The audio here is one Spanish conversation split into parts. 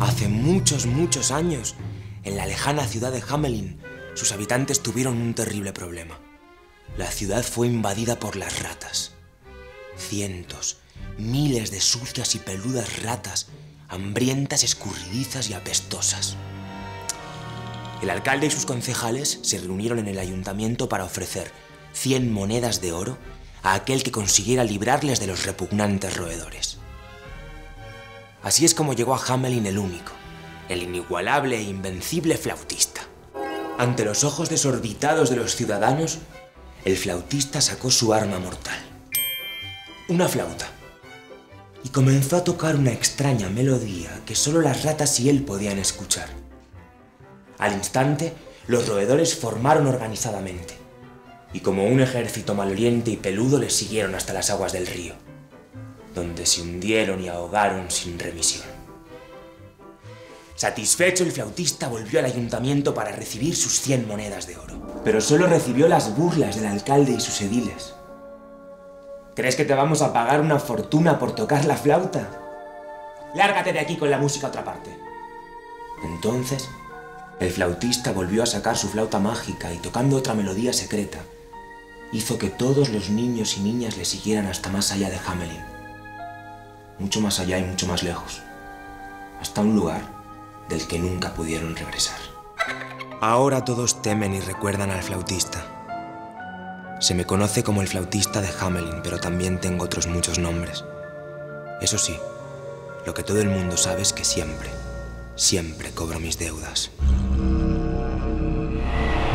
Hace muchos, muchos años, en la lejana ciudad de Hamelin, sus habitantes tuvieron un terrible problema. La ciudad fue invadida por las ratas. Cientos, miles de sucias y peludas ratas, hambrientas, escurridizas y apestosas. El alcalde y sus concejales se reunieron en el ayuntamiento para ofrecer 100 monedas de oro a aquel que consiguiera librarles de los repugnantes roedores. Así es como llegó a Hamelin el único, el inigualable e invencible flautista. Ante los ojos desorbitados de los ciudadanos, el flautista sacó su arma mortal. Una flauta. Y comenzó a tocar una extraña melodía que solo las ratas y él podían escuchar. Al instante, los roedores formaron organizadamente, y como un ejército maloliente y peludo les siguieron hasta las aguas del río, donde se hundieron y ahogaron sin remisión. Satisfecho, el flautista volvió al ayuntamiento para recibir sus 100 monedas de oro, pero solo recibió las burlas del alcalde y sus ediles. ¿Crees que te vamos a pagar una fortuna por tocar la flauta? Lárgate de aquí con la música a otra parte. Entonces, el flautista volvió a sacar su flauta mágica y tocando otra melodía secreta, hizo que todos los niños y niñas le siguieran hasta más allá de Hamelin. Mucho más allá y mucho más lejos. Hasta un lugar del que nunca pudieron regresar. Ahora todos temen y recuerdan al flautista. Se me conoce como el flautista de Hamelin, pero también tengo otros muchos nombres. Eso sí, lo que todo el mundo sabe es que siempre, siempre cobro mis deudas.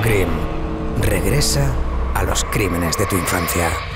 Grimm regresa a los crímenes de tu infancia.